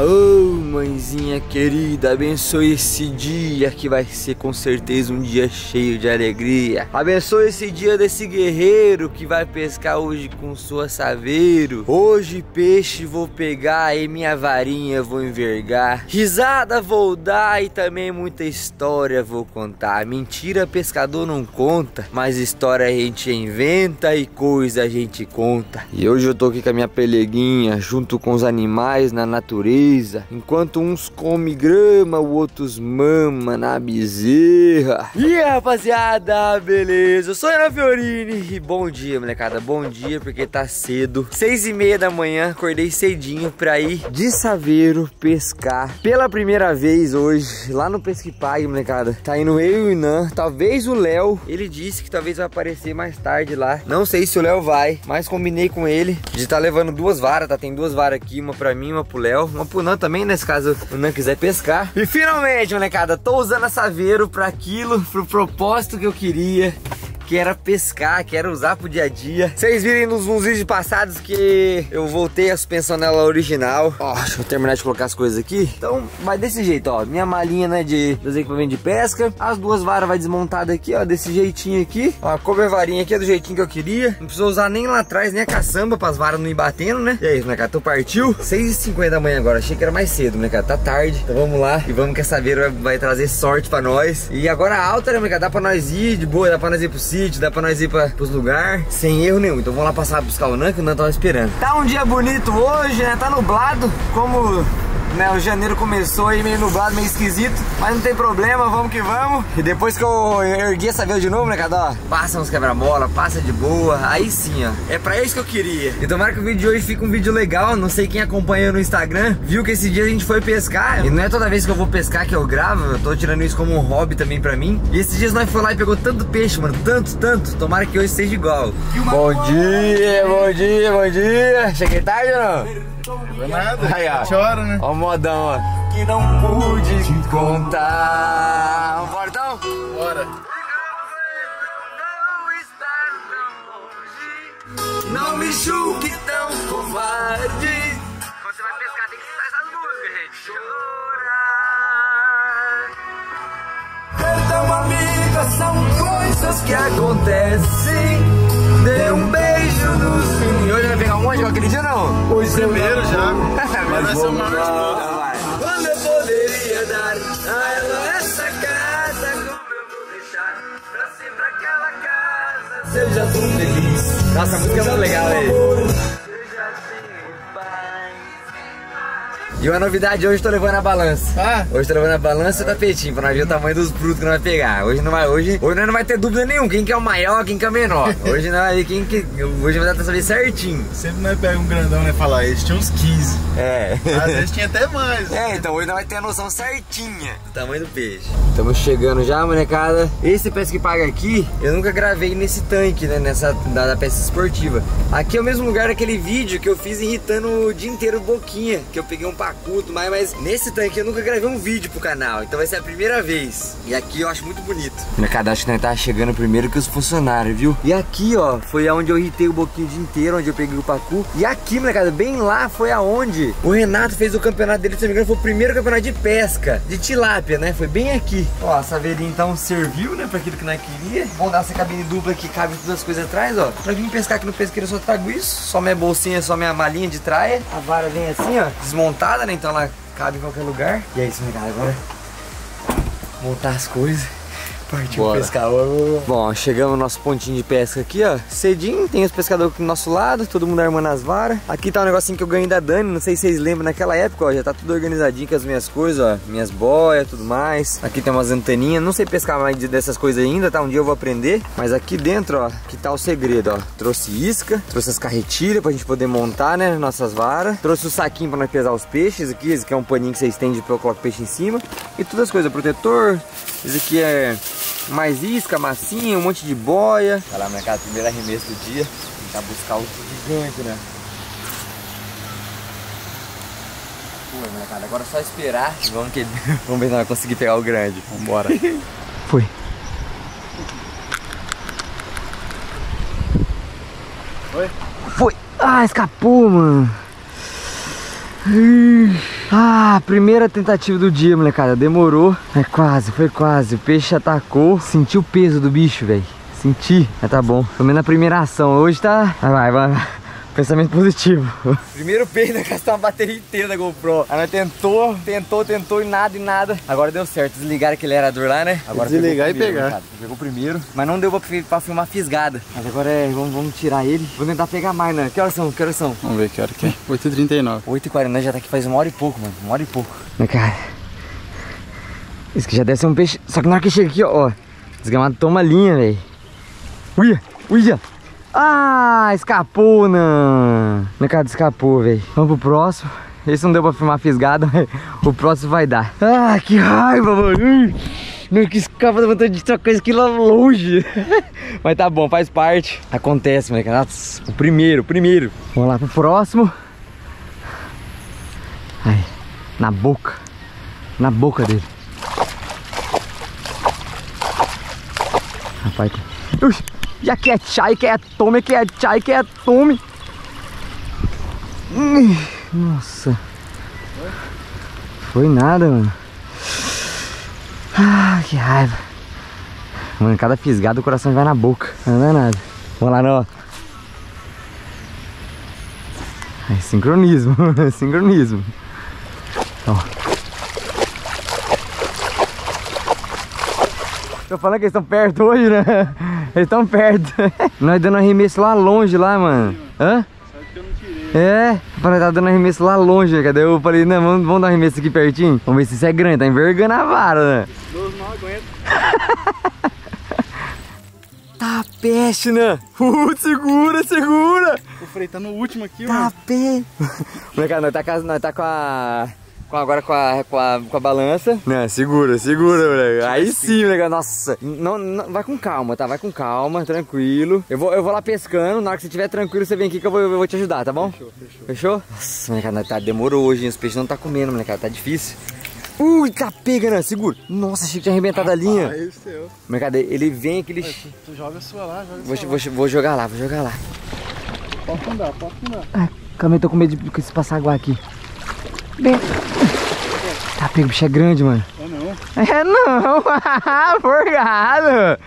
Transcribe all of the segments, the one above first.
Oh, mãezinha querida, abençoe esse dia que vai ser com certeza um dia cheio de alegria. Abençoe esse dia desse guerreiro que vai pescar hoje com sua saveiro. Hoje peixe vou pegar e minha varinha vou envergar. Risada vou dar e também muita história vou contar. Mentira pescador não conta, mas história a gente inventa e coisa a gente conta. E hoje eu tô aqui com a minha peleguinha junto com os animais na natureza. Enquanto uns come grama, os outros mama na bezerra. E aí, rapaziada, beleza? Eu sou Ana Fiorini e bom dia, molecada. Bom dia porque tá cedo. Seis e meia da manhã, acordei cedinho pra ir de saveiro pescar. Pela primeira vez hoje, lá no Pesquipag, molecada. Tá indo eu e o Inan, talvez o Léo. Ele disse que talvez vai aparecer mais tarde lá. Não sei se o Léo vai, mas combinei com ele de estar tá levando duas varas, tá? Tem duas varas aqui, uma pra mim, uma pro Léo, uma pro Nan também, nesse caso o Nan quiser pescar. E finalmente, molecada, tô usando a Saveiro pra aquilo, pro propósito que eu queria que era pescar, que era usar pro dia a dia. Vocês viram nos, vídeos passados que eu voltei a suspensão nela original. Ó, deixa eu terminar de colocar as coisas aqui. Então, vai desse jeito, ó. Minha malinha, né, de, dos equipamentos de pesca. As duas varas vai desmontada aqui, ó, desse jeitinho aqui. Ó, a cover varinha aqui é do jeitinho que eu queria. Não precisou usar nem lá atrás, nem a caçamba para as varas não ir batendo, né? E aí, né, cara? Tô partiu. 6h50 da manhã agora. Achei que era mais cedo, né, cara? Tá tarde. Então vamos lá e vamos que essa veira vai, vai trazer sorte para nós. E agora alta, né, cara? Dá pra nós ir de boa, dá pra nós ir pro sítio dá pra nós ir pra, pros lugares sem erro nenhum. Então vamos lá passar buscar o Nan, que o Nan tava esperando. Tá um dia bonito hoje, né? Tá nublado, como né, o janeiro começou aí meio nublado, meio esquisito, mas não tem problema, vamos que vamos. E depois que eu ergui essa veia de novo, né, cada ó, passa uns quebra-mola, passa de boa, aí sim, ó. É pra isso que eu queria. E tomara que o vídeo de hoje fique um vídeo legal, não sei quem acompanha no Instagram, viu que esse dia a gente foi pescar. E não é toda vez que eu vou pescar que eu gravo, eu tô tirando isso como um hobby também pra mim. E esses dias nós foi lá e pegou tanto peixe, mano, tanto, tanto. Tomara que hoje seja igual. Bom dia, bom dia, bom dia. Cheguei tarde ou não? Não é nada. Aí, ó. Chora, né? Ó o modão, ó. Que não pude contar. Vambora então? Bora. Não me julgue tão covarde. Quando você vai pescar, tem que escutar essas músicas, gente. Chorar. Perdão, amiga, são coisas que acontecem. Dê um beijo Hoje primeiro já. Mas vai ser o maior de Quando eu poderia dar a ela essa casa, como eu vou deixar pra sempre aquela casa? Seja tu feliz. Nossa, a música é muito legal aí. E uma novidade, hoje tô levando a balança. Ah. Hoje tô levando a balança e o tapetinho, pra nós ver o tamanho dos frutos que nós vai pegar. Hoje não vai, hoje, hoje nós não vai ter dúvida nenhuma, quem que é o maior, quem que é o menor. Hoje não vai quem que. Hoje vai dar pra saber certinho. Sempre nós pega um grandão, né? Falar, esse tinha uns 15. É. Às vezes tinha até mais. É, então hoje nós vai ter a noção certinha do tamanho do peixe. Estamos chegando já, molecada. Esse pesca que paga aqui, eu nunca gravei nesse tanque, né? Nessa da, da pesca esportiva. Aqui é o mesmo lugar daquele vídeo que eu fiz irritando o dia inteiro boquinha, que eu peguei um mas, nesse tanque eu nunca gravei um vídeo pro canal, então vai ser a primeira vez. E aqui eu acho muito bonito. Acho que nós tá chegando primeiro que os funcionários, viu? E aqui, ó, foi aonde eu irritei o boquinho o dia inteiro, onde eu peguei o pacu. E aqui, molecada, bem lá foi aonde o Renato fez o campeonato dele, se não me engano, foi o primeiro campeonato de pesca, de tilápia, né? Foi bem aqui. Ó, a saveirinha então serviu, né, pra aquilo que nós queria. Vamos dar essa cabine dupla que cabe todas as coisas atrás, ó. Pra vir pescar aqui no pesqueiro eu só trago isso, só minha bolsinha, só minha malinha de traia. A vara vem assim, ó, desmontada, né, então ela cabe em qualquer lugar. E é isso, cara, agora montar as coisas. Partiu Bora. pescar. Bom, chegamos no nosso pontinho de pesca aqui, ó. Cedinho, tem os pescadores aqui do nosso lado, todo mundo armando as varas. Aqui tá um negocinho que eu ganhei da Dani, não sei se vocês lembram naquela época, ó. Já tá tudo organizadinho com as minhas coisas, ó. Minhas boias, tudo mais. Aqui tem umas anteninhas, não sei pescar mais dessas coisas ainda, tá? Um dia eu vou aprender. Mas aqui dentro, ó, que tá o segredo, ó. Trouxe isca, trouxe as carretilhas pra gente poder montar, né, nossas varas. Trouxe o saquinho pra nós pesar os peixes aqui. Esse aqui é um paninho que você estende pra eu colocar o peixe em cima. E todas as coisas, protetor. Esse aqui é mais isca, massinha, um monte de boia. Vai lá, mercado, primeiro arremesso do dia. Tentar buscar o gigante, né? Pô, molecada, agora é só esperar. Vamos, que... Vamos ver se nós vamos conseguir pegar o grande. Vambora. Foi. Foi? Foi. Ah, escapou, mano. Ah, primeira tentativa do dia, molecada. Demorou. É quase, foi quase. O peixe atacou. Senti o peso do bicho, velho. Senti. Mas tá bom. Pelo menos na primeira ação. Hoje tá. Vai, vai, vai. Pensamento positivo. Primeiro peixe, nós gastamos a bateria inteira da GoPro. Aí nós tentou, tentou, tentou e nada e nada. Agora deu certo. Desligaram aquele aerador lá, né? Agora Desligar e primeiro, pegar. molecada. Pegou o primeiro. Mas não deu pra, fi- pra filmar fisgada. Mas agora é. Vamos, vamos tirar ele. Vou tentar pegar mais, né? Que horas são? Que horas são? Vamos ver que hora que é. 8h39. 8h40, nós já tá aqui faz uma hora e pouco, mano. Uma hora e pouco. Mas, cara. Isso aqui já deve ser um peixe. Só que na hora que chega aqui, ó. ó desgramado toma linha, velho. Uia, uia. Ah, escapou, não. Mercado escapou, velho. Vamos pro próximo. Esse não deu pra filmar fisgada, mas o próximo vai dar. Ah, que raiva, mano. Não que escapa da vontade de trocar isso aqui lá longe. Mas tá bom, faz parte. Acontece, moleque. O primeiro, o primeiro. Vamos lá pro próximo. Aí, na boca. Na boca dele. Rapaz. Ui, que é chai, que é tome, que é que é tome. Ui, Nossa. Foi nada, mano. Ah, que raiva. Mano, cada fisgada o coração vai na boca. Não dá nada. Vamos lá, não. Ai, sincronismo, sincronismo. Ó. Tô falando que eles estão perto hoje, né? Eles estão perto. Nós dando arremesso lá longe, lá, mano. Hã? Sabe que eu não tirei. É, falei, tá dando arremesso lá longe, cadê? Eu falei, não, vamos, vamos dar arremesso aqui pertinho. Vamos ver se isso é grande, tá envergando a vara, né? 12 não aguenta. Tá peste, né? Uh, segura, segura! O freio tá no último aqui, Tá mano. peste! Molecada, nós tá, nós tá com a... Com agora com a, com, a, com a balança. Não, segura, segura, moleque. Aí sim, moleque. Nossa. Não, não, vai com calma, tá? Vai com calma, tranquilo. Eu vou, eu vou lá pescando. Na hora que você estiver tranquilo, você vem aqui que eu vou, eu vou te ajudar, tá bom? Fechou, fechou. Fechou? Nossa, molecada, tá, demorou hoje, hein? Os peixes não tá comendo, molecada, tá difícil. Ui, tá pega, né? Segura. Nossa, achei que tinha arrebentado a linha. Aí o seu. Molecada, ele vem aquele... Tu, tu joga a sua lá, joga a Vou, sua vou, vou jogar lá, vou jogar lá. Pode afundar, pode afundar. Ai, calma aí, tô com medo de se passar água aqui. Bem... Tá pego, o bicho é grande, mano. É não. É não, forgado.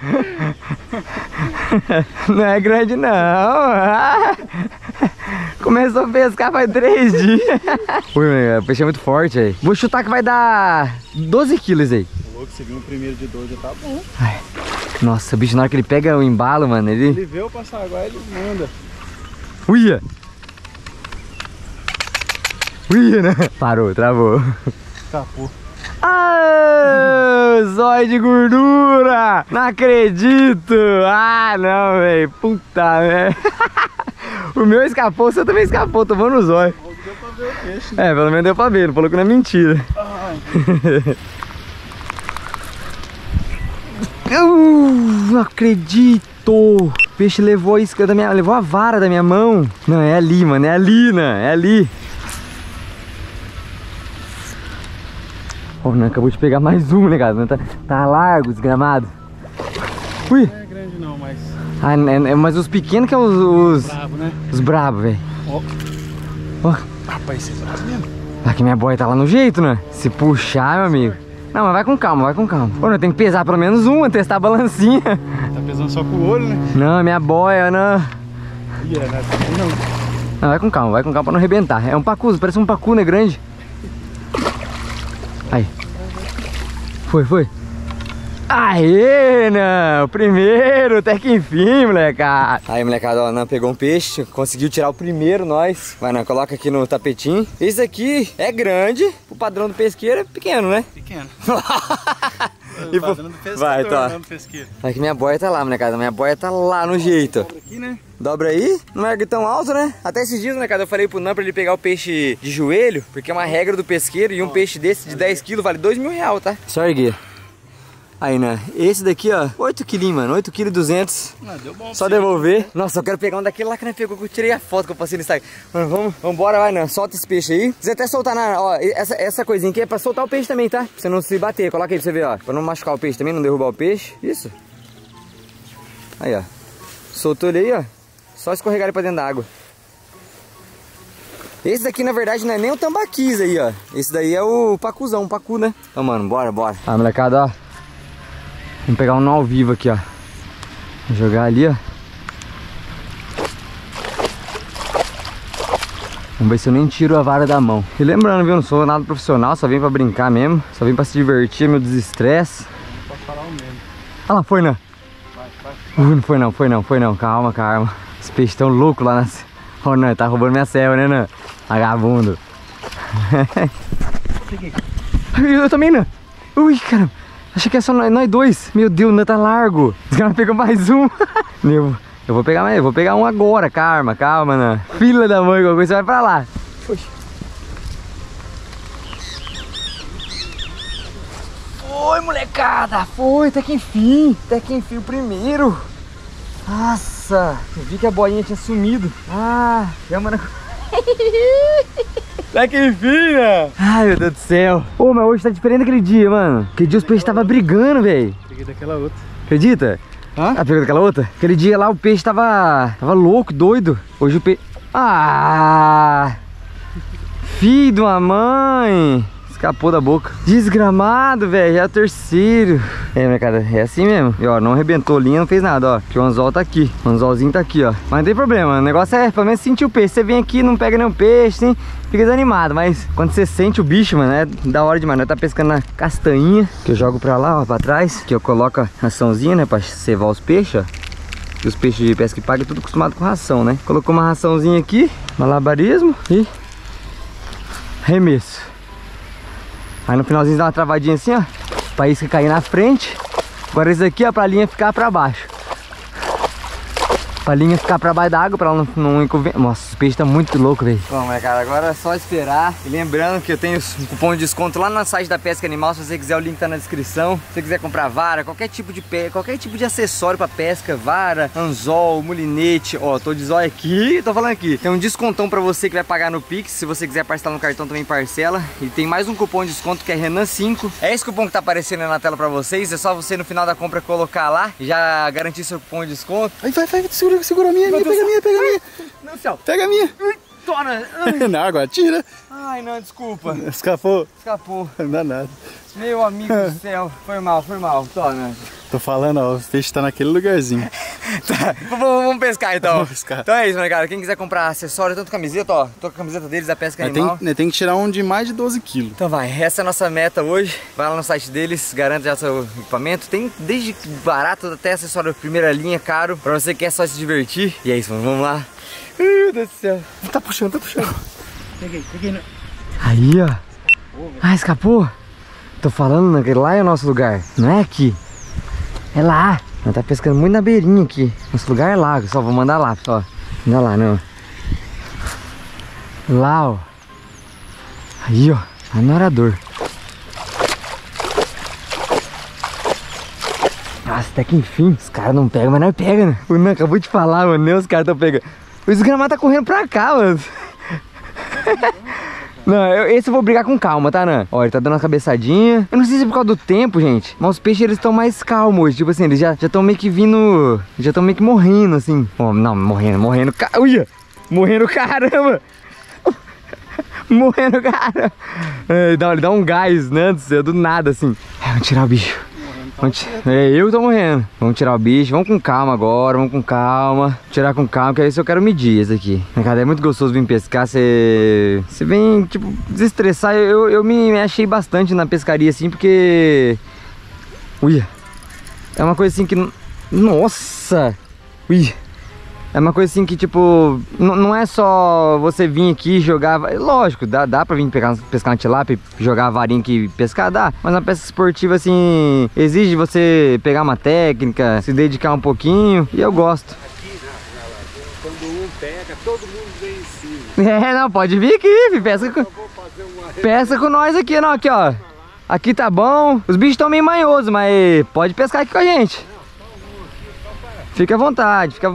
Não é grande não. Começou a pescar faz três dias. Ui, meu, o peixe é muito forte aí. Vou chutar que vai dar 12 quilos aí. Louco, você viu o primeiro de 12, já tá bom. Nossa, o bicho na hora que ele pega o embalo, mano, ele... Ele vê eu passar água, ele manda. Uia! Uia, né? Parou, travou. Escapou. Ah, zóio de gordura! Não acredito! Ah, não, velho. Puta, velho. O meu escapou, o seu também escapou, tomando o zóio. Deu pra ver o peixe. É, pelo menos deu pra ver, não falou que não é mentira. Ai, Uh, não acredito! O peixe levou a isca da minha. levou a vara da minha mão. Não, é ali, mano, é ali, né? É ali. Oh, não, acabou de pegar mais um, né, cara? Tá, tá largo, desgramado. Ui! não é grande não, mas Ah, é- é- mas os pequenos que é os, os, bravo, né? os bravos, velho. Ó. Ó. Rapaz, você tá vendo? Ah, que minha boia tá lá no jeito, né? Se puxar, meu amigo. Não, mas vai com calma, vai com calma. Ô, não, tem que pesar pelo menos uma, testar a balancinha. Tá pesando só com o olho, né? Não, minha boia, não. Ih, é, né? Também não. Não, vai com calma, vai com calma pra não arrebentar. É um pacu, parece um pacu, né? Grande. Aí. Foi, foi. Aê, não! Primeiro, até que enfim, molecada. Aí, molecada, ó, não pegou um peixe, conseguiu tirar o primeiro, nós. Vai, não, coloca aqui no tapetinho. Esse aqui é grande, o padrão do pesqueiro é pequeno, né? Pequeno. E pro- Padrão do pescador, Vai, tá. não do pesqueiro. Aqui minha boia tá lá, molecada, minha boia tá lá no jeito. Dobra aqui, né? Dobra aí, não é tão alto, né? Até esses dias, né, cara, eu falei pro Nan pra ele pegar o peixe de joelho, porque é uma regra do pesqueiro e um peixe desse de 10 quilos vale 2 mil reais, tá? Só erguer. Aí, né? Esse daqui, ó, 8 quilinhos, mano, 8 quilos e 200. Ah, deu bom. Só você. devolver. Nossa, eu quero pegar um daquele lá que nós pegou, que eu tirei a foto que eu passei no Instagram. Mano, vamos, vambora, vai, Nan. Solta esse peixe aí. Você até soltar na, ó, essa, essa coisinha aqui é pra soltar o peixe também, tá? Pra você não se bater. Coloca aí pra você ver, ó. Pra não machucar o peixe também, não derrubar o peixe. Isso. Aí, ó. Soltou ele aí, ó. Só escorregar ele pra dentro da água. Esse daqui, na verdade, não é nem o tambaquis aí, ó. Esse daí é o pacuzão, o pacu, né? Então, mano, bora, bora. Ah, molecada, ó. Vamos pegar um nó ao vivo aqui, ó. Vou jogar ali, ó. Vamos ver se eu nem tiro a vara da mão. E lembrando, viu? Não sou nada profissional, só vim pra brincar mesmo. Só vim pra se divertir, meu desestresse. Pode falar o mesmo. Ah lá, foi, né? Vai, vai. Uh, não foi não, foi não, foi não. Calma, calma. Os peixes tão loucos lá na... Oh, não, tá roubando minha selva, né, Nan? Vagabundo. Peguei. Eu também, Nan. Ui, caramba. Achei que é só nós, nós dois. Meu Deus, Nan tá largo. Os caras pegou mais um. Meu, eu vou pegar mais, eu vou pegar um agora, calma, calma, Nan. Filha da mãe, qualquer coisa você vai pra lá. Foi. Foi, molecada. Foi, até que enfim. Até que enfim o primeiro. Nossa, eu vi que a boinha tinha sumido. Ah, chama na... Até que enfim, né? Ai, meu Deus do céu. Ô, mas hoje tá diferente daquele dia, mano. Aquele dia os peixes estavam brigando, velho. Peguei daquela outra. Acredita? Hã? Ah, pegou daquela outra? Aquele dia lá o peixe tava, tava louco, doido. Hoje o peixe... Ah! Filho de uma mãe! Escapou da boca. Desgramado, velho. Já é o terceiro. É, molecada, é assim mesmo. E ó, não arrebentou linha, não fez nada, ó. Que o anzol tá aqui. O anzolzinho tá aqui, ó. Mas não tem problema. O negócio é, pelo menos, sentir o peixe. Você vem aqui, não pega nenhum peixe, assim, fica desanimado. Mas quando você sente o bicho, mano, é da hora demais. Nós tá pescando na castanhinha, que eu jogo pra lá, ó, pra trás. Que eu coloco a raçãozinha, né, pra cevar os peixes, ó. E os peixes de pesca e paga é tudo acostumado com ração, né? Colocou uma raçãozinha aqui, malabarismo e remesso. Aí no finalzinho dá uma travadinha assim, ó. Pra isca cair na frente. Agora esse aqui, ó, pra linha ficar pra baixo. Pra linha ficar pra baixo da água, pra ela não, não inconven- Nossa, os peixes estão muito loucos, velho. Bom, cara, agora é só esperar. E lembrando que eu tenho um cupom de desconto lá no site da Pesca Animal. Se você quiser, o link tá na descrição. Se você quiser comprar vara, qualquer tipo de pe... qualquer tipo de acessório pra pesca, vara, anzol, mulinete. Ó, tô de zóio aqui, tô falando aqui. Tem um descontão pra você que vai pagar no Pix. Se você quiser parcelar no cartão, também parcela. E tem mais um cupom de desconto que é Renan5. É esse cupom que tá aparecendo aí na tela pra vocês. É só você no final da compra colocar lá e já garantir seu cupom de desconto. Vai, vai, vai. Segura, segura a minha, minha, pega a minha, pega a minha. Meu céu. Pega a minha. Tona. Não, agora tira. Ai, não, desculpa. Escapou. Escapou. Não dá nada. Meu amigo do céu. Foi mal, foi mal. Tona. Tô falando, ó, os peixes tá naquele lugarzinho. Tá, vamos, pescar então. Vamos pescar. Então é isso, molecada. Quem quiser comprar acessório, tanto camiseta, ó. Tô com a camiseta deles da pesca Mas animal. tem, né, tem que tirar um de mais de 12 quilos. Então vai, essa é a nossa meta hoje. Vai lá no site deles, garante já seu equipamento. Tem desde barato até acessório primeira linha, caro. Pra você que quer só se divertir. E é isso, mano. Vamos lá. Meu Deus do céu. Tá puxando, tá puxando. Peguei, peguei. no- Aí, ó. Ah, escapou? Tô falando, né, que lá é o nosso lugar. Não é aqui. É lá. Nós tá pescando muito na beirinha aqui. Nosso lugar é lá. Só vou mandar lá, ó. Não é lá, não. Lá, ó. Aí, ó. Lá no orador. Nossa, até que enfim. Os caras não pegam, mas nós pega, né? O Nan acabou de falar, mano. Nem os caras tão pegando. O desgramado tá correndo pra cá, mano. Não, eu- esse eu vou brigar com calma, tá, Nan? Ó, ele tá dando uma cabeçadinha. Eu não sei se é por causa do tempo, gente. Mas os peixes, eles estão mais calmos. Tipo assim, eles já estão meio que vindo... Já estão meio que morrendo, assim. Ó, não, morrendo, morrendo. Ca... Uia! Morrendo, caramba! morrendo, cara! É, dá, ele dá um gás, né, do céu, do nada, assim. É, vamos tirar o bicho. É, eu tô morrendo. Vamos tirar o bicho. Vamos com calma agora. Vamos com calma. Tirar com calma, que aí eu quero medir esse aqui. Cara, é muito gostoso vir pescar. Você. Vem, tipo, desestressar. Eu, eu me achei bastante na pescaria, assim, porque. Ui. É uma coisa assim que. Nossa! Ui. É uma coisa assim que, tipo, não é só você vir aqui e jogar. Lógico, dá, dá pra vir pegar, pescar uma tilápia jogar a varinha aqui e pescar, dá. Mas na pesca esportiva, assim, exige você pegar uma técnica, se dedicar um pouquinho. E eu gosto. Quando um pega, todo mundo vem em cima. É, não, pode vir aqui, filho, pesca com, pesca com nós aqui, não, aqui, ó. Aqui tá bom. Os bichos estão meio manhosos, mas pode pescar aqui com a gente. Fica à vontade, fica,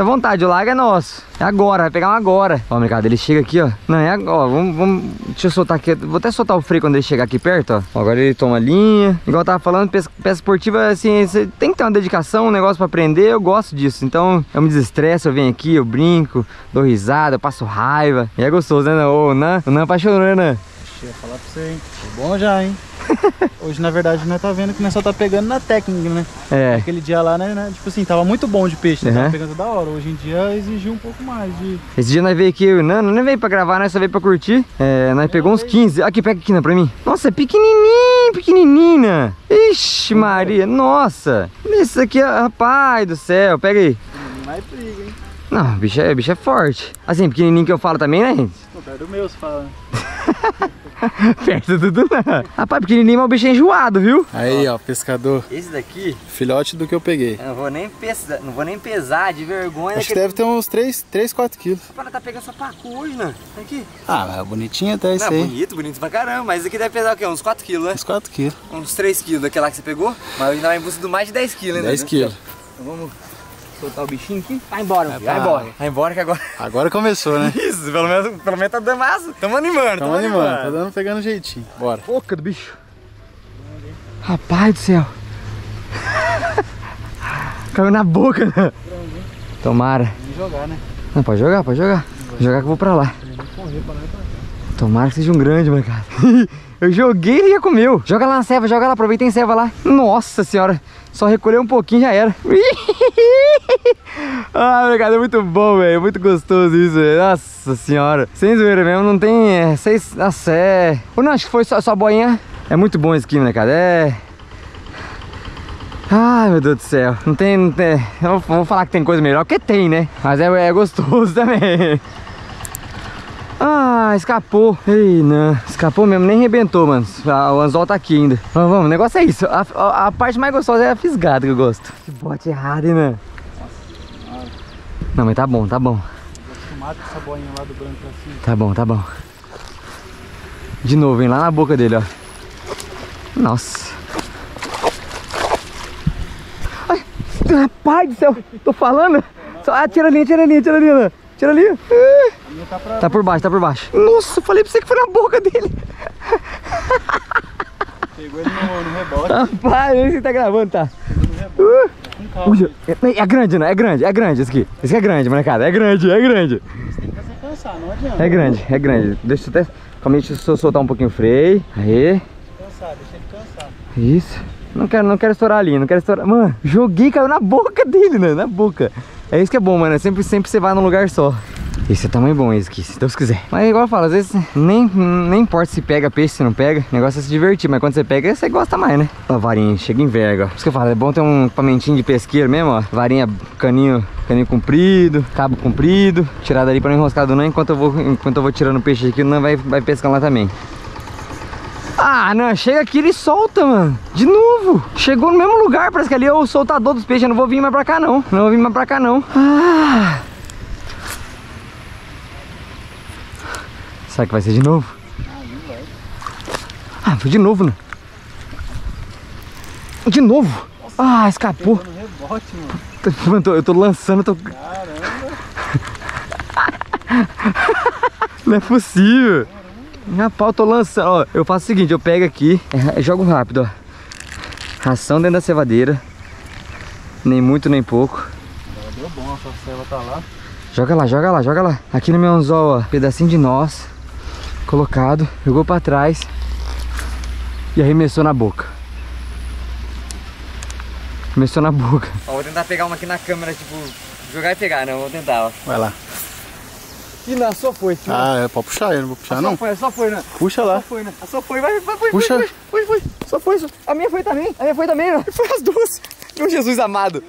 fica à vontade, o lago é nosso. É agora, vai pegar um agora. Ó, mercado, ele chega aqui, ó. Não, é agora. Vamos, vamos. Deixa eu soltar aqui. Vou até soltar o freio quando ele chegar aqui perto, ó. ó agora ele toma linha. Igual eu tava falando, pesca, pesca esportiva, assim, você tem que ter uma dedicação, um negócio pra aprender. Eu gosto disso. Então, eu me desestresso, eu venho aqui, eu brinco, dou risada, eu passo raiva. E é gostoso, né? Ô, o Nan, o Nan apaixonou, né, Nan? Eu falar pra você, hein? Tô bom já, hein? Hoje, na verdade, nós tá vendo que nós só tá pegando na técnica, né? É. Aquele dia lá, né, né, Tipo assim, tava muito bom de peixe, né? Uhum. Tava pegando da hora. Hoje em dia exigiu um pouco mais de. Esse dia nós veio aqui, o Nano, não veio pra gravar, nós só veio pra curtir. É, nós pegou uns 15. Aqui, pega aqui, Nan, pra mim. Nossa, é pequenininho, pequenininha. Ixi, Maria, nossa. Isso aqui, é- rapaz do céu, pega aí. Mais briga, hein? Não, o bicho é, bicho é forte. Assim, pequenininho que eu falo também, né, gente? Perto do meu, você fala. Perto do não. Rapaz, pequenininho, mas o bicho é enjoado, viu? Aí, ó, pescador. Esse daqui, Filhote do que eu peguei. eu não vou nem pesar, não vou nem pesar de vergonha. Acho que deve ter uns 3, 3 4 quilos. Para tá pegando só pacu hoje, né? Aqui. Ah, mas é bonitinho até esse Não, aí. bonito, bonito pra caramba. Mas esse aqui deve pesar o quê? Uns 4 quilos, né? Uns 4 quilos. Uns 3 quilos daquela que você pegou. Mas hoje nós vamos em busca do mais de 10 quilos, né? 10 quilos. Então vamos soltar o bichinho aqui. Vai embora, Vai filho, vai pra embora. Vai embora que agora... Agora começou, né? Isso, pelo menos, pelo menos tá dando massa. Tamo animando, Tamo animando, tá dando pegando jeitinho. Bora. Boca do bicho. Rapaz do céu. Caiu na boca, né? Tomara. Vamos jogar, né? Não, pode jogar, pode jogar. Vou jogar que eu vou pra lá. Tomara que seja um grande, molecada. Eu joguei e ele já comeu. Joga lá na ceva, joga lá, aproveita em ceva lá. Nossa senhora, só recolher um pouquinho já era. ah, molecada, é muito bom, velho. É muito gostoso isso, velho. Nossa senhora. Sem zoeira mesmo, não tem. É, seis. Nossa, é. Ou não, acho que foi só, só boinha. É muito bom esse aqui, molecada. É. Ai, meu Deus do céu. Não tem. Não tem eu vou falar que tem coisa melhor, porque tem, né? Mas é, é gostoso também. Ah, escapou. Ei, não. Escapou mesmo, nem arrebentou, mano. Ah, O anzol tá aqui ainda. Vamos, vamos. O negócio é isso. A, a- a parte mais gostosa é a fisgada que eu gosto. Que bote errado, hein, né? Não, mas tá bom, tá bom. Acostumado com essa boinha lá do branco cima. Tá bom, tá bom. De novo, hein? Lá na boca dele, ó. Nossa. Ai, rapaz do céu. Tô falando. Só, ah, tira a linha, tira a linha, tira a linha. Tira a. Ah. A minha tá pra. Tá por baixo, tá por baixo. Nossa, eu falei pra você que foi na boca dele. Pegou ele no, no rebote. Rapaz, esse que tá gravando, tá? No rebote. Uh. Ui, é, é grande, né? É grande, é grande esse aqui. Esse aqui é grande, molecada. É grande, é grande. Você tem que se cansar, não adianta. É grande, é grande. Deixa eu até. Calma aí, deixa eu soltar um pouquinho o freio. Aí. Cansar, deixa ele cansar. Isso. Não quero, não quero estourar a linha, não quero estourar. Mano, joguei caiu na boca dele, né? Na boca. É isso que é bom, mano. É sempre, sempre você vai num lugar só. Esse é tamanho bom esse aqui, se Deus quiser. Mas igual eu falo, às vezes nem, nem importa se pega peixe, se não pega. O negócio é se divertir, mas quando você pega, você gosta mais, né? Ó, varinha, chega em verga. ó. Por isso que eu falo, é bom ter um equipamentinho de pesqueiro mesmo, ó. Varinha, caninho, caninho comprido, cabo comprido. Tirar dali pra não enroscar do não, enquanto eu vou, enquanto eu vou tirando o peixe aqui, não vai, vai pescando lá também. Ah, não, chega aqui e solta, mano. De novo. Chegou no mesmo lugar, parece que ali é o soltador dos peixes. Eu não vou vir mais pra cá, não. Não vou vir mais pra cá, não. Ah. Será que vai ser de novo? Ah, foi de novo, né? De novo? Ah, escapou. Rebote, mano. Eu tô lançando, tô... Caramba. Não é possível. Rapaz, eu tô lançando. Ó, eu faço o seguinte, eu pego aqui, é, jogo rápido, ó. Ração dentro da cevadeira. Nem muito, nem pouco. Deu bom, essa ceva tá lá. Joga lá, joga lá, joga lá. Aqui no meu anzol, ó, pedacinho de nós. Colocado, jogou pra trás. E arremessou na boca. Arremessou na boca. Ó, vou tentar pegar uma aqui na câmera, tipo, jogar e pegar, não, vou tentar, ó. Vai lá. E não, só foi. Ah, é pra puxar, eu não vou puxar só não. foi, só foi, né? Puxa Só lá. foi, né? Só foi, vai, vai, foi, Puxa. foi, foi, foi, foi. Só foi, só. A minha foi também, a minha foi também, né? Foi as duas. Meu Jesus amado.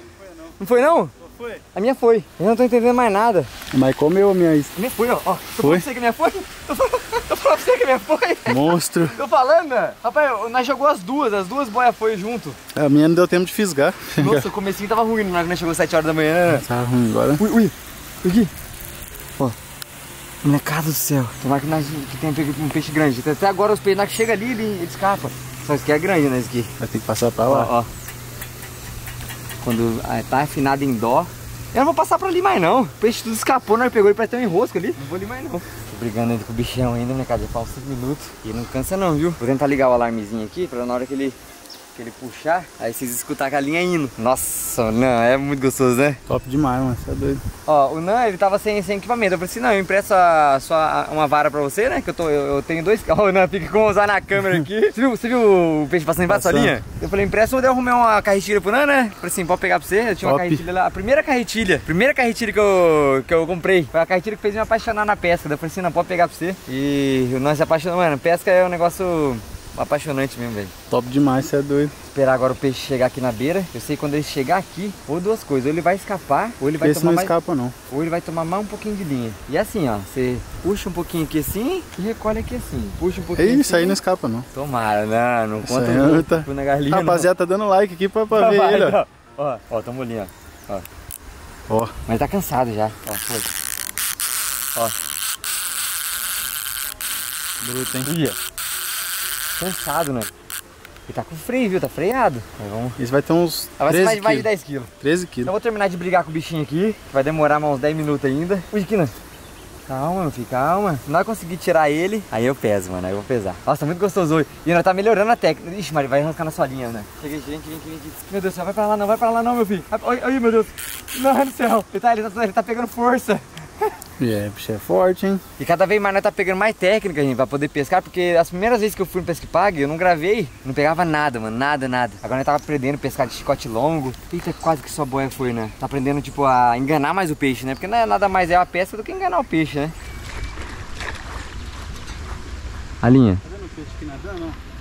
Não foi não? Foi. A minha foi. Eu não tô entendendo mais nada. Mas comeu a minha isca. A minha foi, ó. ó. Tô Foi? falando pra você que a minha foi? Tô falando, tô falando pra você que a minha foi? Monstro. Tô falando, né? Rapaz, nós jogou as duas, as duas boias foi junto. A minha não deu tempo de fisgar. Nossa, o comecinho tava ruim na hora que nós chegou 7 horas da manhã, né? Tá ruim agora. Ui, ui, aqui. Ó. Molecada do céu. Tomara que, nós, que tenha pego um peixe grande. Até agora os peixes que chega ali, ele, ele escapa. Só isso aqui é grande, né? Isso aqui. Vai ter que passar pra Ó, lá. ó. Quando ah, tá afinado em dó, Eu não vou passar pra ali mais não. O peixe tudo escapou, nós pegou ele pra ter um enrosco ali. Não vou ali mais não. Tô brigando ainda com o bichão ainda, né, cara? Já faz uns 5 minutos. E ele não cansa não, viu? Vou tentar ligar o alarmezinho aqui pra na hora que ele que ele puxar, aí vocês escutar a linha indo. Nossa, não, é muito gostoso, né? Top demais, mano. Você é doido. Ó, o Nan, ele tava sem, sem equipamento. Eu falei assim, não, eu empresto a, sua, uma vara pra você, né? Que eu, tô, eu, eu tenho dois... Ó, o Nan fica com usar na câmera aqui. Você viu, você viu o peixe passando embaixo da Passando. linha? Eu falei, empresta, eu arrumei uma carretilha pro Nan, né? Falei assim, pode pegar pra você. Eu tinha uma Top. carretilha lá. A primeira carretilha, primeira carretilha que eu, que eu comprei. Foi a carretilha que fez me apaixonar na pesca. Daí Eu falei assim, não, pode pegar pra você. E o Nan se apaixonou. Mano, pesca é um negócio apaixonante mesmo, velho Top demais, você é doido. esperar agora o peixe chegar aqui na beira. Eu sei que quando ele chegar aqui, ou duas coisas, ou ele vai escapar, ou ele vai Esse tomar não mais, escapa, não. ou ele vai tomar mais um pouquinho de linha. E assim, ó, você puxa um pouquinho aqui assim e recolhe aqui assim. Puxa um É pouquinho isso assim. aí não escapa, não. Tomara, não, não Isso conta muito tá- na galinha. Rapaziada, tá dando like aqui pra, pra não. ver Vai, ele, ó. ó. Ó, ó, tamo ali, ó. Ó, Mas tá cansado já. Ó, foi. Ó, bruto, hein? ia. Cansado, né? Ele tá com freio, viu? Tá freado. Aí vamos. Esse vai ter uns vai ser 13 mais, mais de quilos. 10 quilos. 13 Eu quilos. vou terminar de brigar com o bichinho aqui, que vai demorar mais uns 10 minutos ainda. Ui, Kina. Calma, meu filho, calma. Se nós conseguir tirar ele, aí eu peso, mano. Aí eu vou pesar. Nossa, tá muito gostoso hoje. E nós tá melhorando a técnica. Ixi, Mari, vai arrancar na sua linha, né? Cheguei, gente, gente, gente. Meu Deus do céu, vai pra lá não, vai pra lá não, meu filho. Ai, ai, meu Deus. Não, do céu. Ele tá, ele tá, ele tá pegando força. E é, bicho é forte, hein? E cada vez mais nós tá pegando mais técnica, gente, pra poder pescar, porque as primeiras vezes que eu fui no Pesque Pague, eu não gravei, não pegava nada, mano, nada, nada. Agora nós tava aprendendo a pescar de chicote longo. Eita, quase que sua boia foi, né? Tá aprendendo, tipo, a enganar mais o peixe, né? Porque não é nada mais é a pesca do que enganar o peixe, né? A linha. Tá vendo o peixe aqui nadando, ó?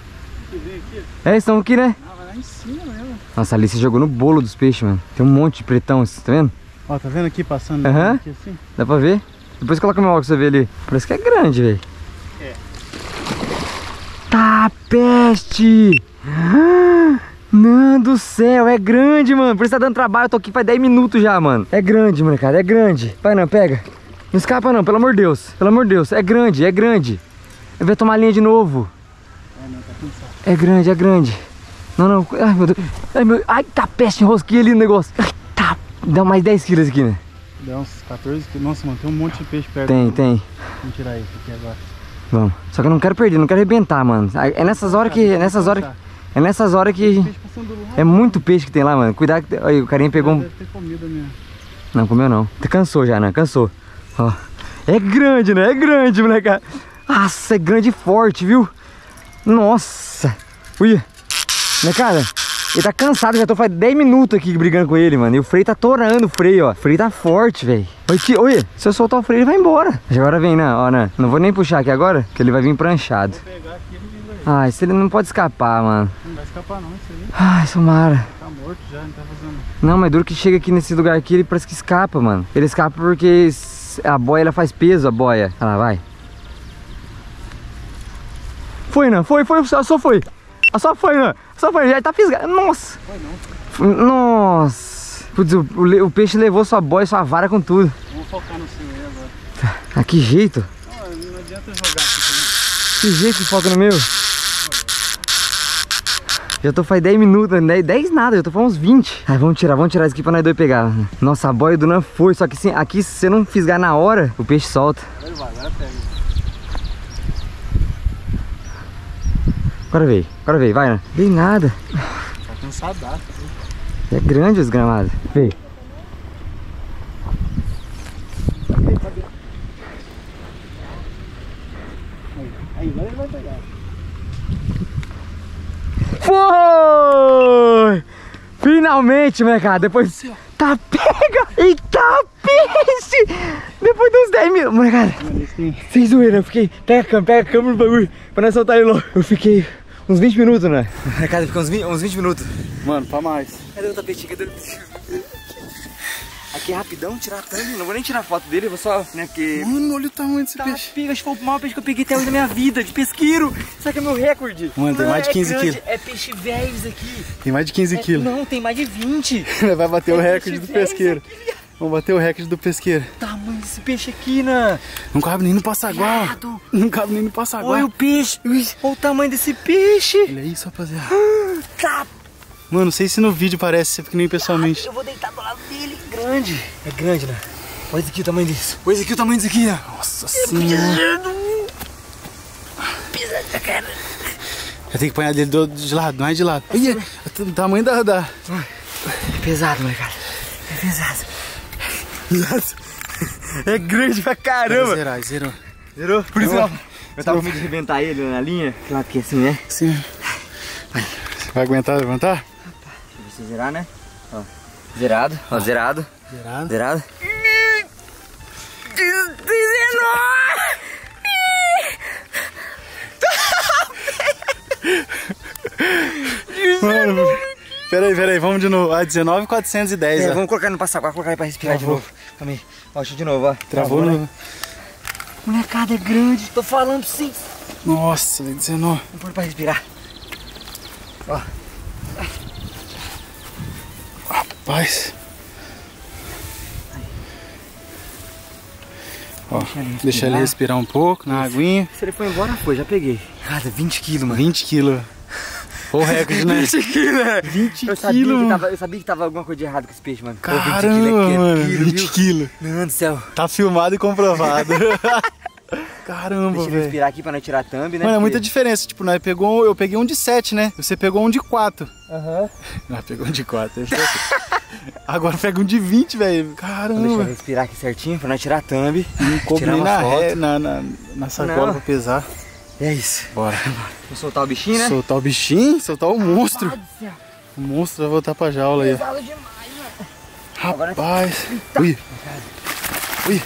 Que vem aqui, É, estão aqui, né? ah, vai lá em cima mesmo. Nossa, a Alice jogou no bolo dos peixes, mano. Tem um monte de pretão, você tá vendo? Ó, tá vendo aqui passando Aham. aqui assim? Dá pra ver? Depois coloca meu óculos pra você ver ali. Parece que é grande, velho. É. Tá, peste! Não do céu, é grande, mano. Por isso tá dando trabalho. Eu tô aqui faz 10 minutos já, mano. É grande, molecada, é grande. Vai não, pega. Não escapa não, pelo amor de Deus. Pelo amor de Deus. É grande, é grande. Eu vou tomar linha de novo. É, não, tá cansado. É grande, é grande. Não, não. Ai, meu Deus. Ai, meu... Ai tá peste, enrosquei ali no negócio. Ai. Dá mais 10 quilos aqui, né? Dá uns 14 quilos. Nossa, mano, tem um monte de peixe perto. Tem, tem. Vamos tirar esse aqui agora. Vamos. Só que eu não quero perder, não quero arrebentar, mano. É nessas horas que. É nessas horas. É nessas horas que. É muito peixe que tem lá, mano. Cuidado que. Aí, o carinha pegou um. Deve ter comido mesmo. Não, comeu não. Cansou já, né? Cansou. Ó. É grande, né? É grande, moleque. Nossa, é grande e forte, viu? Nossa. Ui. Molecada, ele tá cansado, já tô faz 10 minutos aqui brigando com ele, mano. E o freio tá torando o freio, ó. O freio tá forte, velho. Oi, se eu soltar o freio, ele vai embora. Agora vem, né? Ó, né? Não vou nem puxar aqui agora, que ele vai vir pranchado. Vou pegar aqui e vai. Ai, se ele não pode escapar, mano. Não vai escapar não, isso aí. Ai, Samara. Tá morto já, não tá fazendo. Não, mas duro que chega aqui nesse lugar aqui, ele parece que escapa, mano. Ele escapa porque a boia, ela faz peso, a boia. Olha lá, vai. Foi, não? Foi, foi, só só foi. Ah, Só foi, não? Só foi, já tá fisgado. Nossa. Foi não. Nossa. Putz, o, o o peixe levou sua boia, sua vara com tudo. Vamos focar no seu aí agora. Ah, que jeito. Não, não adianta jogar aqui Que jeito que foca no meu. Já tô faz 10 minutos, né? 10 nada, já tô faz uns 20. Ai, vamos tirar, vamos tirar isso aqui pra nós dois pegar. Nossa, a boia do Nan foi, só que se, aqui se você não fisgar na hora, o peixe solta. também. Vai, agora pega. Agora veio, agora veio, vai, Nan. Veio nada. Tá cansadaço. É grande os gramados. Veio. Aí, agora ele vai pegar. Foi! Finalmente, molecada, depois... Tá pega! Eita, peixe! Depois de uns 10 minutos... Molecada, sem zoeira, eu fiquei... Pega a câmera, pega a câmera no bagulho, pra nós soltar ele logo. Eu fiquei uns 20 minutos, né? Molecada, ficou uns 20, uns 20 minutos. Mano, pra mais. Cadê o tapetinho? Cadê o Aqui é rapidão, tirar a thumb, não vou nem tirar foto dele, eu vou só, né, porque... Mano, olha o tamanho desse Tá, peixe. pega, acho que foi o maior peixe que eu peguei até hoje na minha vida, de pesqueiro. Isso aqui é meu recorde. Mano, tem Não, mais de é 15 grande, quilos. É peixe velho isso aqui. Tem mais de 15 É- quilos. Não, tem mais de 20. Vai bater o É recorde peixe do pesqueiro. aqui. Vamos bater o recorde do pesqueiro. Tamanho desse peixe aqui, né? Não cabe nem no passaguá. Viado. Não cabe nem no passaguá. Olha o peixe. Olha o tamanho desse peixe. Olha isso, rapaziada. Tá Mano, não sei se no vídeo parece ser pequenininho pessoalmente. Eu vou deitar do lado dele. Grande. É grande, né? Olha esse aqui o tamanho disso. Olha esse aqui o tamanho disso aqui, né? Nossa senhora. Pesado, cara. Eu tenho que apanhar dele do- de lado, não é de lado. Olha, o tamanho da... da... É pesado, né, cara? É pesado. É grande pra caramba. Zerar, zerou. Zerou? Por isso Eu- tava com medo de arrebentar ele na linha. Claro que assim, né? Sim. Vai aguentar levantar? Deixa eu zerar, né? Ó. Zerado. Ó, zerado. Zerado. Zerado. Peraí, peraí, vamos de novo. Ah, 19,410. É, ó. vamos colocar no passaguá, colocar ele pra respirar Travou. de novo. Calma aí. Ó, deixa de novo, ó. Travou né? no... Molecada é grande, tô falando pra vocês. Nossa, 19. Vamos pôr pra respirar. Rapaz. Ó, deixa ele respirar um pouco na aguinha. Se ele foi embora, foi, já peguei. Cara, 20 quilos, mano. 20 quilos. O recorde, né? 20 quilos, né? 20 Eu sabia, quilos, que tava, eu sabia que tava alguma coisa de errado com esse peixe, mano. Pô, 20 quilos Caramba, é mano. quilo, 20 viu? quilos. Meu Deus do céu. Tá filmado e comprovado. Caramba, Deixa eu velho. respirar aqui pra não tirar thumb, né? Mano, é muita diferença. Tipo, nós pegou, eu peguei um de 7, né? Você pegou um de 4. Aham. Nós pegou um de 4. Agora pega um de 20, velho. Deixa eu Caramba. respirar aqui certinho pra não tirar thumb. Não coube tirar nem na, ré, na, na, na sacola Não. pra pesar. E é isso. Bora. Vou soltar o bichinho, né? Soltar o bichinho, soltar o monstro. O monstro vai voltar pra jaula aí. Pesado demais, mano. Rapaz. Ui. Ui.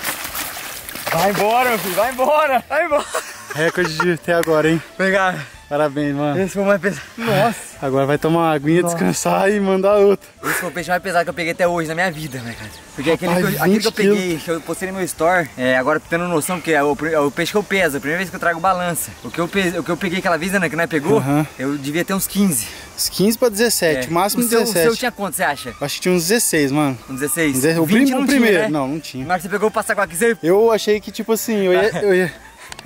Vai embora, meu filho. Vai embora. Vai embora. Recorde de até agora, hein? Vem cá. Parabéns, mano. Esse foi o mais pesado. Nossa. Agora vai tomar uma aguinha, descansar e mandar outro. Esse foi o peixe mais pesado que eu peguei até hoje na minha vida, né, cara? Porque aquele, Rapaz, que eu, aquele que eu 20 quilos. peguei, que eu postei no meu store, é, agora tendo noção, que é o, é o peixe que eu peso, a primeira vez que eu trago balança. O que eu, pe- o que eu peguei aquela vez, né, que não pegou, Aham. eu devia ter uns 15. Uns 15 pra 17, É. máximo o seu, 17. O seu tinha quanto, você acha? Acho que tinha uns 16, mano. Um 16? Deze- O, 20 prim- não o tinha, primeiro. né? Não, não tinha. Na hora que você pegou o passaguá aqui, você... Eu achei que, tipo assim, eu ia. Eu, ia-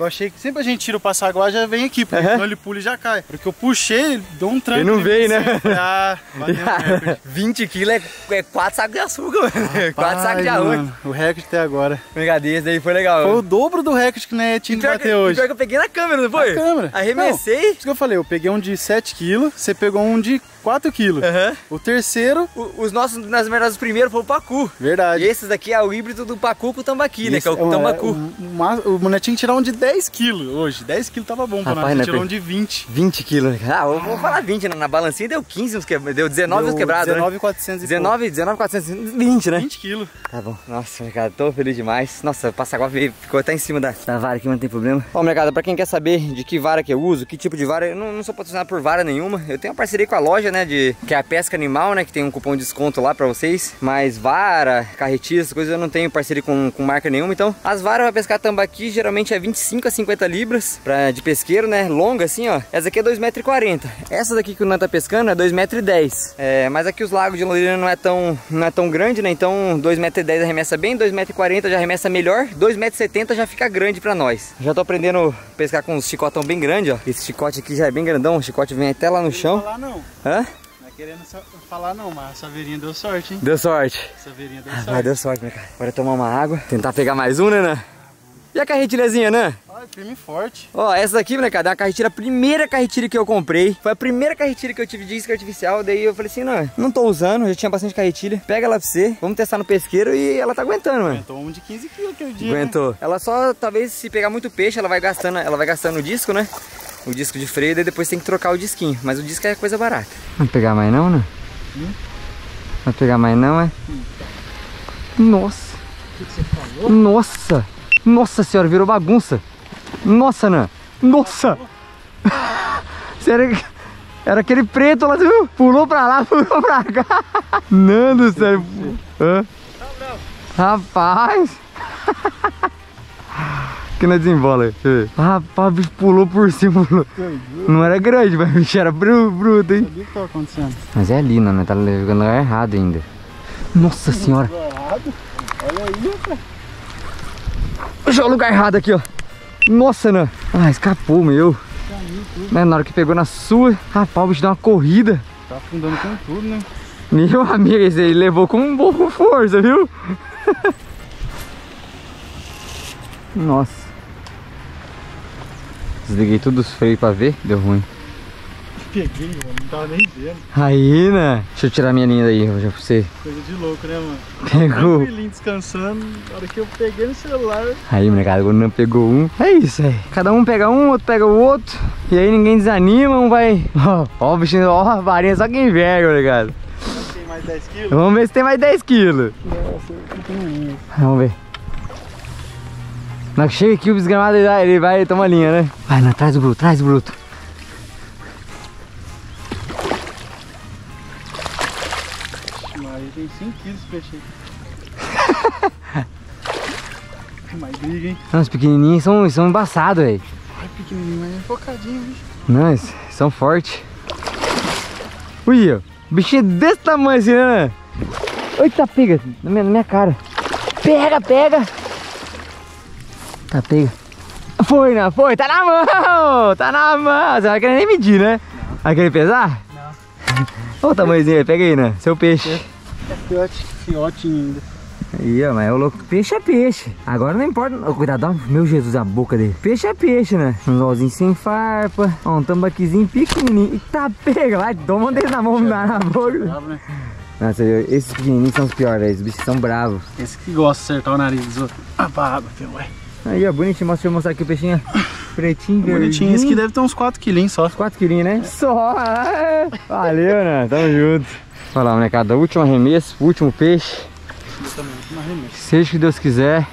eu achei que sempre a gente tira o passaguá já vem aqui, porque Aham. senão ele pula e já cai. Porque eu puxei, ele deu um tranco. Ele não veio, mim, né? assim, Ah, recorde. 20 quilos é, é 4 sacos de açúcar, mano. 4 sacos de arroz. mano, O recorde até agora. Brincadeira, esse daí foi legal. Foi o dobro do recorde que né, tinha que bater hoje. pior que eu peguei na câmera, não foi? Na câmera. Arremessei. Isso que eu falei, eu peguei um de 7 kg, você pegou um de 4 kg. Aham. O terceiro, O- Os nossos, nas verdade, os primeiros foi o Pacu. verdade. E esses daqui é o híbrido do Pacu com o Tambaqui, né? Esse Que é o um- Tambacu. ma- o tinha que tirar um de 10 kg hoje. 10 kg tava bom pra Rapaz, nós. né, Ele tirou um de 20. 20 quilos. Ah, eu vou falar 20, né? Na balancinha deu 15, uns que... deu 19 uns Deu quebrados, né? 19,400 e 19, 19, 420, né? 20 kg. Tá bom. Nossa, mercado, tô feliz demais. Nossa, o veio- ficou até em cima da, da vara aqui, mas não tem problema. Ó, mercado, pra quem quer saber de que vara que eu uso, que tipo de vara, eu não, não sou patrocinado por vara nenhuma. Eu tenho uma parceria com a loja, né, de que é a Pesca Animal, né, que tem um cupom de desconto lá pra vocês. Mas vara, carretilha, essas coisas eu não tenho parceria com, com marca nenhuma. Então, as varas pra pescar tambaqui geralmente é 25 a 50 libras pra, de pesqueiro, né, longa assim, ó. Essa aqui é 2,40m. Essa daqui que o Nan tá pescando é 2,10m. É, mas aqui os lagos de Londrina não é tão, não é tão grande, né? Então 2,10m arremessa bem, 2,40m já arremessa melhor, 2,70m já fica grande pra nós. Já tô aprendendo a pescar com uns chicotão bem grande, ó. Esse chicote aqui já é bem grandão, o chicote vem até lá no Não chão. falar não. Hã? Não querendo falar não, mas a saveirinha deu sorte, hein? Deu sorte. Saveirinha deu Ah, sorte. deu sorte, né, cara? Agora tomar uma água, tentar pegar mais um, né, Nan? E a carretilhazinha, né? Ai, firme e forte. Ó, essa daqui, molecada, é uma carretilha, a primeira carretilha que eu comprei. Foi a primeira carretilha que eu tive de isca artificial. Daí eu falei assim, não, não tô usando, já tinha bastante carretilha. Pega ela pra você, vamos testar no pesqueiro e ela tá aguentando, mano. Aguentou um de 15 kg aquele dia. né? Aguentou. Ela só, talvez, se pegar muito peixe, ela vai gastando, ela vai gastando o disco, né? O disco de freio, daí depois tem que trocar o disquinho. Mas o disco é coisa barata. Não pegar mais não, né? Não pegar mais não, é? Nossa. Nossa. Nossa senhora, virou bagunça. Nossa, Nan. Nossa. Sério que... Era aquele preto lá, viu? Pulou pra lá, pulou pra cá. Não, do céu. Hã? Rapaz. que não desembola aí. Rapaz, o bicho pulou por cima. Pulou. Não era grande, mas o bicho era bru- bruto, hein? Sabia o que tava acontecendo? Mas é ali, não, né? Tá jogando errado ainda. Nossa senhora. Olha aí, rapaz. Deixa o lugar errado aqui, ó. Nossa, Nan. Ah, escapou, meu. Né, na hora que pegou na sua, rapaz, o bicho deu uma corrida. Tá afundando com tudo, né? Meu amigo, esse aí levou com boa força, viu? Nossa. Desliguei todos os freios pra ver, deu ruim. Peguei, mano, não tava nem vendo. Aí, né? Deixa eu tirar minha linha daí, já pra você. Coisa de louco, né, mano? Pegou. Tranquilinho, descansando. Na hora que eu peguei no celular, Aí, molecada, quando não pegou um, é isso aí. Cada um pega um, outro pega o outro. E aí ninguém desanima, um vai. Ó, ó o bichinho, ó a varinha, só quem pega, molecada. tem mais 10 quilos. Vamos ver se tem mais 10 quilos. Nossa, pequenininho. Vamos ver. Na hora que chega aqui o desgramado, ele vai, ele vai tomar linha, né? Vai, não, traz o bruto, traz o bruto. 5 quilos esse peixe aí. mais briga, hein? Não, os pequenininhos são, são embaçados, velho. Ai, pequenininho, mas é focadinho, bicho. Não, eles são fortes. Ui, ó. Bichinho é desse tamanho assim, né? Eita, pega. Na minha, na minha cara. Pega, pega. Tá, pega. Foi, não foi? Tá na mão! Tá na mão! Você vai querer nem medir, né? Vai querer pesar? Não. Olha o tamanhozinho aí, pega aí, né? Seu peixe. Fiote, fiote ainda. Aí, ó, mas é o louco. Peixe é peixe. Agora não importa. Ô, cuidado, ó. meu Jesus, a boca dele. Peixe é peixe, né? Um golzinho sem farpa. Ó, um tambaquizinho pequenininho. Eita, pega. Vai, toma deles na mão, dá na boca. Bravo, né? Nossa, esses pequenininhos são os piores, velho. Os bichos são bravos. Esse que gosta de acertar o nariz dos outros. Ah, água, filho, ué. Aí, ó, bonitinho. Mostra eu mostrar aqui o peixinho. Pretinho, verdinho. Bonitinho, esse aqui deve ter uns 4 quilinhos só. 4 quilinhos, né? Só. é. Valeu, né? Tamo junto. Olha lá, molecada. Último arremesso, último peixe. Eu também, remessa. Seja o que Deus quiser.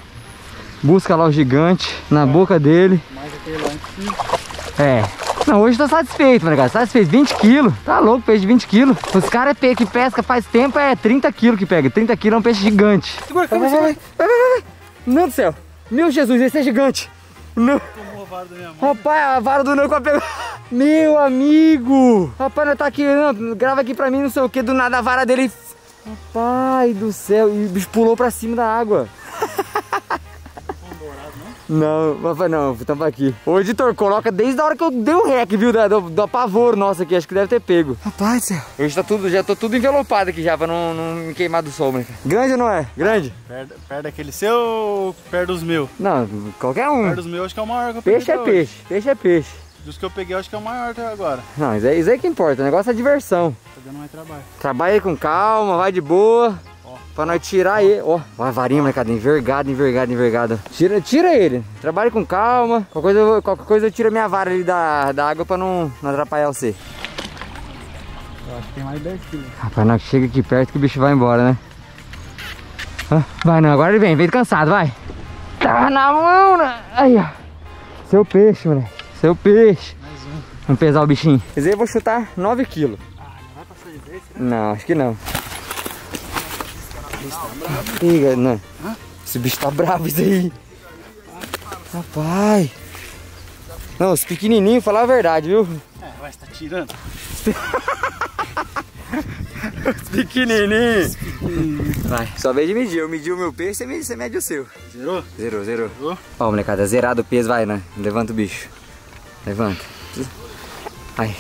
Busca lá o gigante na boca dele. Mais aquele lá em. É. Não, hoje tô satisfeito, mano, cara. Satisfeito, 20 quilos. Tá louco, peixe de 20 quilos. Os caras que pesca faz tempo é 30 quilos que pega. 30 quilos é um peixe gigante. Segura, vai, vai, vai, vai, vai, vai. Meu do céu. Meu Jesus, esse é gigante. Não. Tomou a vara da minha mão. Rapaz, a vara do Neuco pegou. Meu amigo. Rapaz, não tá aqui, não. Grava aqui pra mim, não sei o que. Do nada a vara dele. Rapaz do céu. E o bicho pulou pra cima da água. Não, papai, não, tamo aqui. Ô editor, coloca desde a hora que eu dei o rec, viu? Da- Do, do apavoro nosso aqui, acho que deve ter pego. Rapaz do céu. Hoje tá tudo, já tô tudo envelopado aqui já, pra não, não me queimar do sol, né? Grande ou não é? Grande? Perto, perto daquele seu ou perto dos meus? Não, qualquer um. Perto dos meus acho que é o maior que eu Peixe é hoje. peixe, peixe é peixe. Dos que eu peguei, eu acho que é o maior até agora. Não, isso aí, isso aí que importa, o negócio é diversão. Tá dando mais trabalho. Trabalha com calma, vai de boa. Ó. Pra nós tirar ele. Ó, ó a varinha, molecada, envergada, envergada, envergada. Tira, tira ele. Trabalhe com calma. Qualquer coisa, eu qualquer coisa eu tiro a minha vara ali da, da água pra não, não atrapalhar você. Eu acho que tem mais 10 quilos. Rapaz, nós chega aqui perto que o bicho vai embora, né? Ah, vai não, agora ele vem, vem cansado, vai. Tá na mão, né? Aí, ó. Seu peixe, moleque. Seu peixe. Mais um. Vamos pesar o bichinho. Quer dizer, eu vou chutar 9 quilos. Vai passar de 10, será? Não, acho que não. Liga, não. Esse bicho tá bravo isso aí. Rapaz. Não, os pequenininhos, falar a verdade, viu? É, vai, você tá tirando. Os pequenininhos. Vai, só vez de medir. Eu medi o meu peso, você mede, você mede o seu. Zerou? Zerou, zerou. Zerou? Ó, molecada, zerado o peso, vai, né? Levanta o bicho. Levanta. Aí.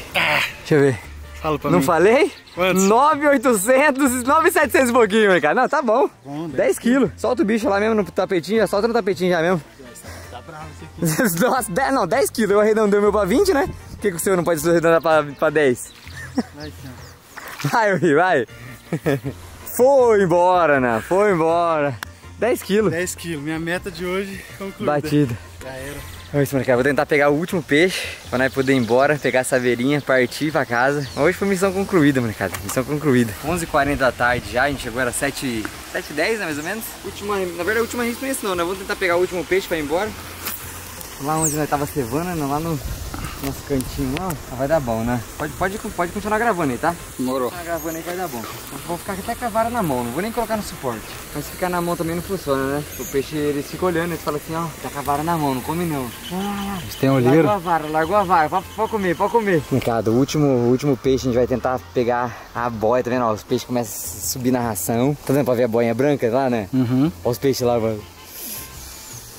Deixa eu ver. Fala pra Não mim. falei? Quantos? 9,800, 9,700 e pouquinho, molecada. Não, tá bom. Bom, 10 quilos. Solta o bicho lá mesmo no tapetinho, já solta no tapetinho já mesmo. Tá bravo esse aqui. Nossa, 10, não, 10 quilos. Eu arredondei o meu pra 20, né? Por que, que o seu não pode arredondar pra, pra 10? Vai, senhor. Vai, Uri, vai. Foi embora, né? Foi embora. 10 quilos. 10 quilos. Minha meta de hoje concluída. Batida. Já era. Hoje, molecada, vou tentar pegar o último peixe pra nós poder ir embora, pegar a saveirinha, partir pra casa. Hoje foi missão concluída, molecada. Missão concluída. 11h40 da tarde já, a gente chegou, era 7 7h10, né, mais ou menos. Última, na verdade, a última risca não é isso não, né? Vamos tentar pegar o último peixe pra ir embora. Lá onde nós tava cevando, né? lá no nosso cantinho lá, vai dar bom, né? Pode, pode, pode continuar gravando aí, tá? Demorou. Tá gravando aí vai dar bom. Vou ficar até com a vara na mão, não vou nem colocar no suporte. Mas se ficar na mão também não funciona, né? O peixe ele fica olhando, ele fala assim, ó, tá com a vara na mão, não come não. Ah, Você tem largou a vara, largou a vara, pode, pode comer, pode comer. Ricardo, o último, o último peixe a gente vai tentar pegar a boia, tá vendo? Ó, os peixes começam a subir na ração. Tá vendo pra ver a boinha branca lá, né? Uhum. Olha os peixes lá, mano.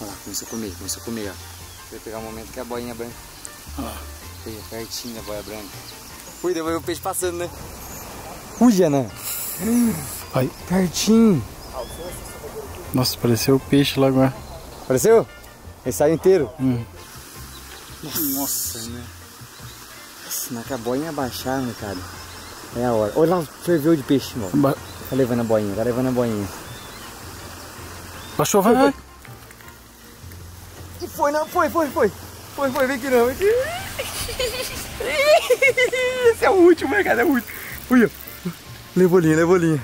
Olha lá, começou a comer, começou a comer, ó. Vai pegar o momento que a boinha branca. Ó. Esteja pertinho da boia branca. Fui, devolveu o peixe passando, né? Uia, né? Ai. Pertinho. Nossa, pareceu o peixe lá agora. Apareceu? Ele saiu inteiro. Hum. Nossa, né? Nossa, na que a boinha abaixar, né, cara? É a hora. Olha lá, ferveu de peixe, mano. Ba Tá levando a boinha, tá levando a boinha. Baixou, vai, vai. Foi, não, foi, foi, foi. Foi, foi, vem aqui não, vem aqui. Esse é o último, né, cara? É o último. Ui. Levou linha, levou linha.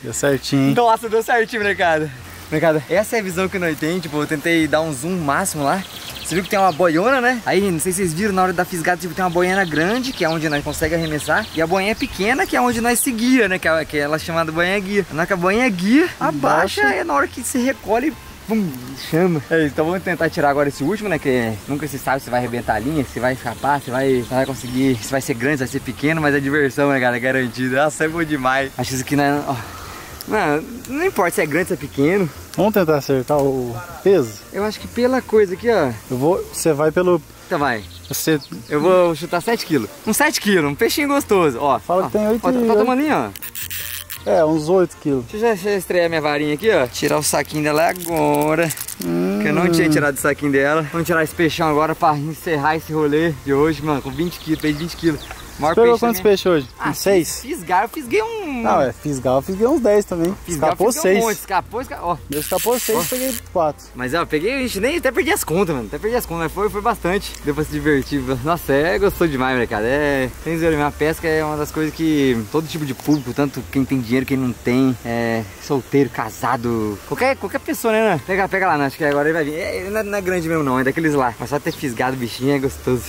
Deu certinho, hein? Nossa, deu certinho, molecada. Molecada, essa é a visão que nós temos. Tipo, eu tentei dar um zoom máximo lá. Você viu que tem uma boiona, né? Aí, não sei se vocês viram, na hora da fisgada, tipo, tem uma boiana grande, que é onde nós conseguimos arremessar. E a boinha pequena, que é onde nós seguia, né? Que é, que é ela é chamada boinha guia. Na hora que a boinha guia, abaixa, é na hora que você recolhe Pum, chama. É isso, então vamos tentar tirar agora esse último, né? Que nunca se sabe se vai arrebentar a linha, se vai escapar, se vai, se vai conseguir, se vai ser grande, se vai ser pequeno, mas é diversão, né, cara? Garantida. Nossa, é bom demais. Acho que isso aqui não é. Ó, não, não importa se é grande, se é pequeno. Vamos tentar acertar o peso? Eu acho que pela coisa aqui, ó. Eu vou. Você vai pelo. Então vai. Você. Eu vou chutar 7 quilos. Um 7 quilos, um peixinho gostoso. Ó, Fala ó, que tem oito ó, tá, tá tomando ali, ó. É, uns 8 quilos. Deixa eu já, já estrear minha varinha aqui, ó. Tirar o saquinho dela agora. Hum. Que eu não tinha tirado o saquinho dela. Vamos tirar esse peixão agora pra encerrar esse rolê de hoje, mano. Com 20 quilos, de 20 quilos. Maior Pegou peixe quantos também. peixes hoje? Ah, Uns 6? Fisgar, eu fisguei um. Não, é, fisgal, eu fisguei uns 10 também. Fisgar, eu Escapou fisguei um 6. monte. Escapou, escapou. Ó, Meu escapou 6, peguei 4. Mas ó, eu peguei, ixi, nem até perdi as contas, mano. Até perdi as contas, mas foi, foi bastante. Deu pra se divertir. Nossa, é gostou demais, molecada. É, sem zoeira, a pesca é uma das coisas que todo tipo de público, tanto quem tem dinheiro, quem não tem, é solteiro, casado, qualquer, qualquer pessoa, né? né? Pega, pega lá, né? acho que agora ele vai vir. É, não, é, não é grande mesmo, não, é daqueles lá. Mas só ter fisgado o bichinho é gostoso.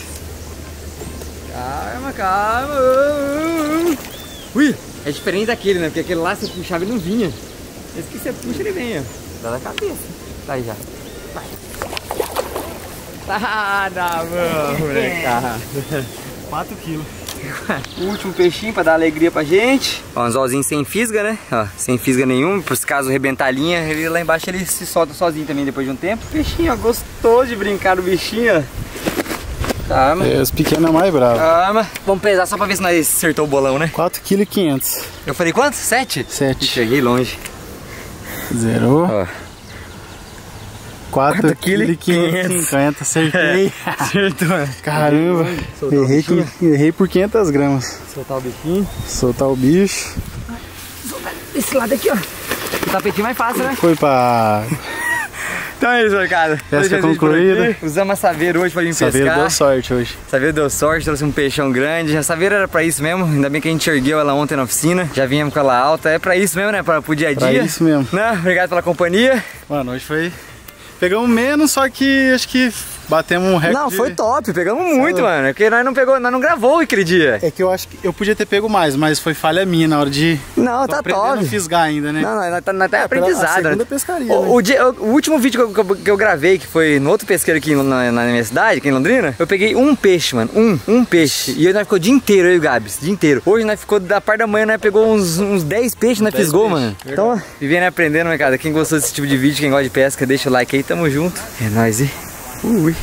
Calma, calma. Ui, é diferente daquele, né? Porque aquele lá você puxava e não vinha. Esse que você puxa, ele vem, ó. Dá na cabeça. Tá aí já. Vai. Tá na mão, molecada. 4 quilos. O último peixinho pra dar alegria pra gente. Ó, um anzolzinho sem fisga, né? Ó, sem fisga nenhum. Por se caso arrebentar a linha, ele lá embaixo ele se solta sozinho também depois de um tempo. Peixinho, ó, gostou de brincar no bichinho, ó. Calma, É, os pequenos é mais bravo. calma. Vamos pesar só pra ver se nós acertou o bolão, né? 4 kg e 500. Eu falei quanto? Sete? 7. Cheguei longe. Zerou. Ó. 4 quilo kg e e 550. Acertei. Acertou. Caramba. Soltar o Errei, errei por 500 gramas. Soltar o bichinho. Soltar o bicho. Esse lado aqui, ó. O tapetinho mais fácil, né? Foi pra Então é isso, molecada. Pesca Deixa concluída. Usamos a saveira hoje pra vir saber pescar. deu sorte hoje. Saveira deu sorte, trouxe um peixão grande. A saveira era pra isso mesmo. Ainda bem que a gente ergueu ela ontem na oficina. Já viemos com ela alta. É pra isso mesmo, né? Pra, pro dia a Pra dia. isso mesmo. Né? Obrigado pela companhia. Mano, hoje foi. Pegamos menos, só que acho que batemos um recorde. Não, foi top. Pegamos muito, mano. É Porque nós não pegou, nós não gravou aquele dia. É que eu acho que eu podia ter pego mais, mas foi falha minha na hora de. Não, Tô tá top. a fisgar ainda, né? Não, não, nós tá, nós tá É, aprendizado. a segunda né? pescaria, O, né? o dia- o- último vídeo que eu, que eu- gravei, que foi no outro pesqueiro aqui na, na minha cidade, aqui em Londrina, eu peguei um peixe, mano. Um, um peixe. E nós ficou o dia inteiro, eu e o Gabs, dia inteiro. Hoje nós ficou da parte da manhã, nós pegou uns, uns 10 peixes, nós 10 fisgou, peixes, mano. Então, vivendo aprendendo, molecada. Quem gostou desse tipo de vídeo, quem gosta de pesca, deixa o like aí, tamo junto. É nóis, e. Oui, oui.